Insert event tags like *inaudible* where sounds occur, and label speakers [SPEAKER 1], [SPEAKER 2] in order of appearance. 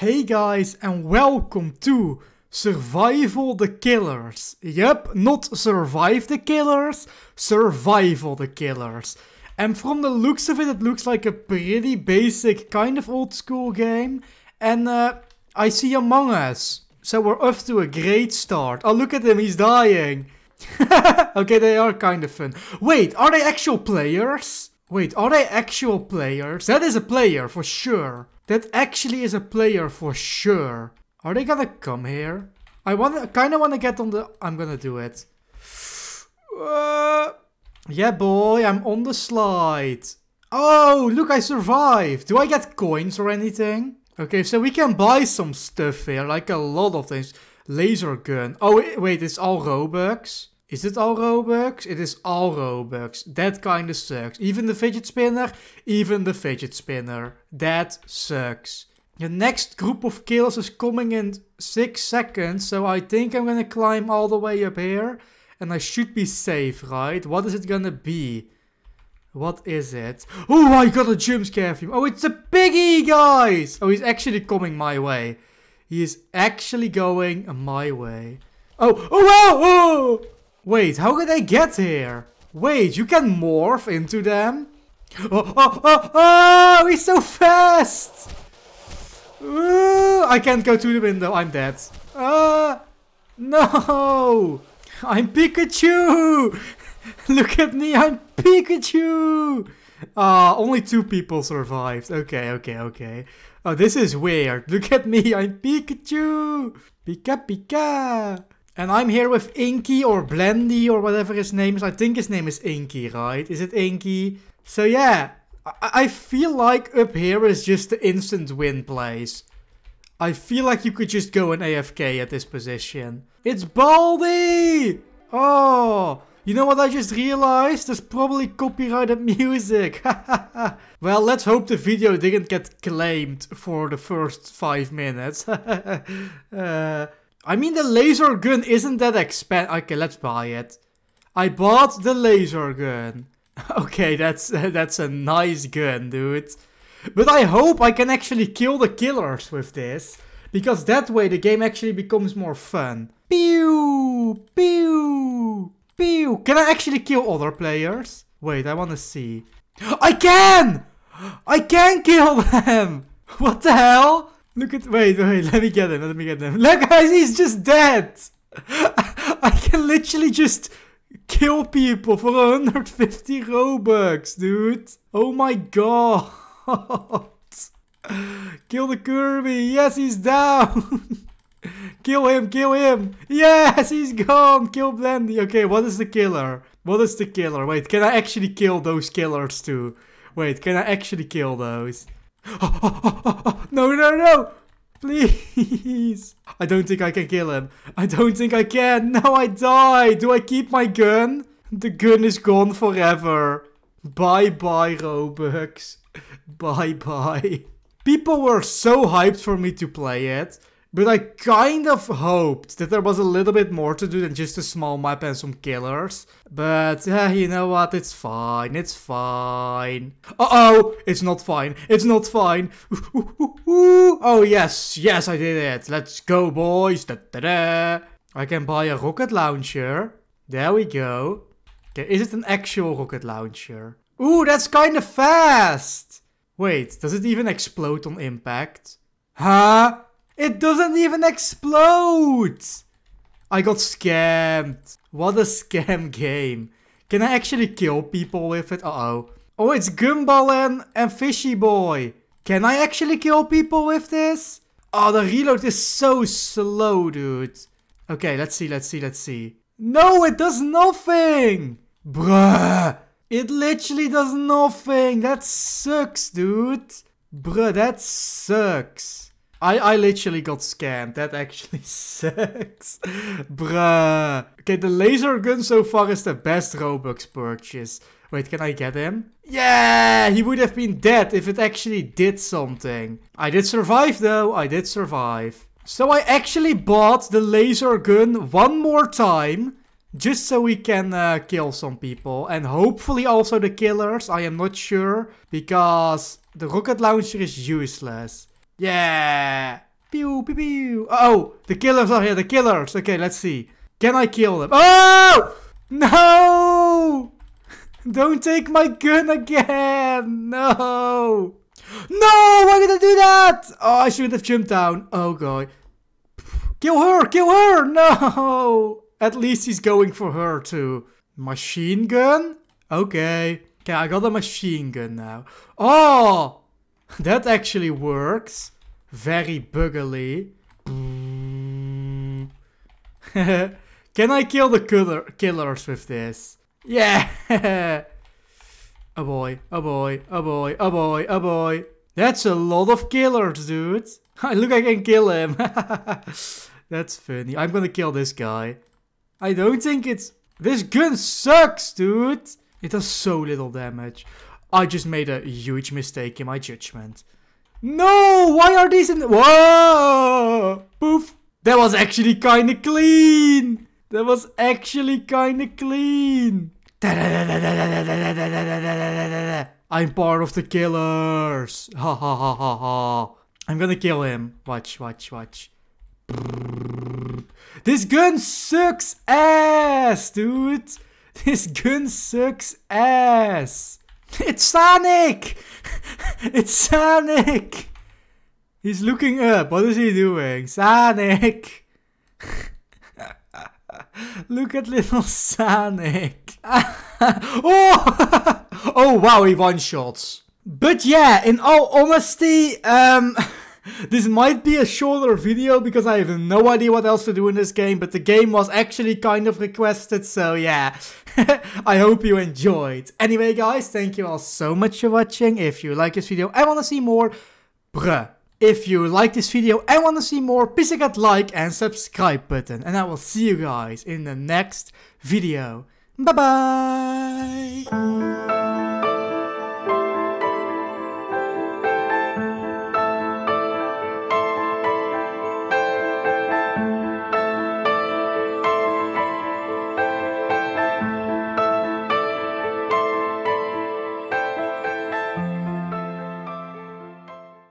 [SPEAKER 1] Hey guys and welcome to Survival the Killers. Yep, not Survive the Killers, Survival the Killers. And from the looks of it, it looks like a pretty basic, kind of old school game. And uh, I see Among Us. So we're off to a great start. Oh, look at him, he's dying. *laughs* okay, they are kind of fun. Wait, are they actual players? Wait, are they actual players? That is a player for sure. That actually is a player for sure. Are they gonna come here? I want, kind of want to get on the. I'm gonna do it. Uh, yeah, boy, I'm on the slide. Oh, look, I survived. Do I get coins or anything? Okay, so we can buy some stuff here, like a lot of things. Laser gun. Oh, wait, it's all Robux. Is it all Robux? It is all Robux. That kinda sucks. Even the fidget spinner? Even the fidget spinner. That sucks. The next group of kills is coming in 6 seconds, so I think I'm gonna climb all the way up here. And I should be safe, right? What is it gonna be? What is it? Oh, I got a jump scare from Oh, it's a piggy, guys! Oh, he's actually coming my way. He is actually going my way. Oh, oh, wow! Oh! Wait, how did I get here? Wait, you can morph into them? Oh, oh, oh, oh, he's so fast! Uh, I can't go to the window, I'm dead. Uh, no! I'm Pikachu! *laughs* Look at me, I'm Pikachu! Ah, uh, only two people survived. Okay, okay, okay. Oh, this is weird. Look at me, I'm Pikachu! Pika Pika! And I'm here with Inky or Blendy or whatever his name is. I think his name is Inky, right? Is it Inky? So yeah, I, I feel like up here is just the instant win place. I feel like you could just go an AFK at this position. It's Baldi! Oh, you know what I just realized? There's probably copyrighted *laughs* music. *laughs* well, let's hope the video didn't get claimed for the first five minutes. *laughs* uh, I mean, the laser gun isn't that expensive. Okay, let's buy it. I bought the laser gun. *laughs* okay, that's that's a nice gun, dude. But I hope I can actually kill the killers with this. Because that way the game actually becomes more fun. Pew! Pew! Pew! Can I actually kill other players? Wait, I want to see. I can! I can kill *laughs* them! What the hell? Look at, wait, wait, let me get him, let me get him. Look guys, he's just dead! *laughs* I can literally just kill people for 150 Robux, dude. Oh my god. *laughs* kill the Kirby, yes, he's down. *laughs* kill him, kill him. Yes, he's gone. Kill Blendy. Okay, what is the killer? What is the killer? Wait, can I actually kill those killers too? Wait, can I actually kill those? No, no, no! Please! I don't think I can kill him. I don't think I can. No, I die. Do I keep my gun? The gun is gone forever. Bye-bye, Robux. Bye-bye. People were so hyped for me to play it. But I kind of hoped that there was a little bit more to do than just a small map and some killers. But uh, you know what, it's fine, it's fine. Uh-oh, it's not fine, it's not fine. *laughs* oh yes, yes I did it. Let's go boys. Da -da -da. I can buy a rocket launcher. There we go. Okay, is it an actual rocket launcher? Ooh, that's kind of fast. Wait, does it even explode on impact? Huh? It doesn't even explode! I got scammed. What a scam *laughs* game. Can I actually kill people with it? Uh-oh. Oh, it's Gumball and, and Fishy Boy. Can I actually kill people with this? Oh, the reload is so slow, dude. Okay, let's see, let's see, let's see. No, it does nothing! Bruh! It literally does nothing! That sucks, dude! Bruh, that sucks. I, I literally got scammed. That actually *laughs* sucks. Bruh. Okay, the laser gun so far is the best Robux purchase. Wait, can I get him? Yeah, he would have been dead if it actually did something. I did survive though, I did survive. So I actually bought the laser gun one more time. Just so we can uh, kill some people. And hopefully also the killers, I am not sure. Because the rocket launcher is useless. Yeah. pew pew. Pew! Oh, the killers are here. The killers. Okay, let's see. Can I kill them? Oh no! *laughs* Don't take my gun again. No. No! Why did I do that? Oh, I should have jumped down. Oh god. Kill her! Kill her! No! *laughs* At least he's going for her too. Machine gun? Okay. Okay, I got a machine gun now. Oh! *laughs* That actually works. Very buggily. *laughs* Can I kill the killer killers with this? Yeah! a *laughs* oh boy, a boy, a boy, a boy, a boy. That's a lot of killers, dude. I look, I can kill him. That's funny. I'm gonna kill this guy. I don't think it's... This gun sucks, dude. It does so little damage. I just made a huge mistake in my judgment. No! Why are these in... the- Whoa! Poof! That was actually kinda clean! That was actually kinda clean! I'm part of the killers! Ha ha ha ha ha! I'm gonna kill him. Watch, watch, watch. This gun sucks ass, dude! This gun sucks ass! *laughs* It's Sonic! *laughs* it's Sonic! He's looking up. What is he doing? Sonic! *laughs* Look at little Sonic. oh! oh wow, he one shots. But yeah, in all honesty, um, *laughs* this might be a shorter video because I have no idea what else to do in this game, but the game was actually kind of requested, so yeah. *laughs* I hope you enjoyed. Anyway guys, thank you all so much for watching. If you like this video and want to see more, bruh. If you like this video and want to see more, please hit that like and subscribe button. And I will see you guys in the next video. Bye bye!